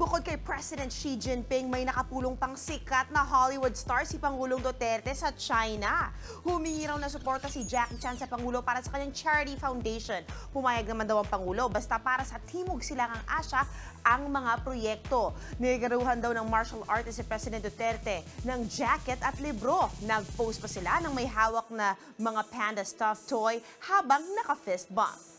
Bukod kay President Xi Jinping, may nakapulong pang sikat na Hollywood star si Pangulong Duterte sa China. Humingi raw na suporta si Jackie Chan sa Pangulo para sa kanyang charity foundation. Pumayag naman daw ang Pangulo basta para sa Timog Silangang Asya ang mga proyekto. Nigaruhan daw ng martial artist si President Duterte ng jacket at libro. Nag-post pa sila ng may hawak na mga panda stuffed toy habang naka-fist bump.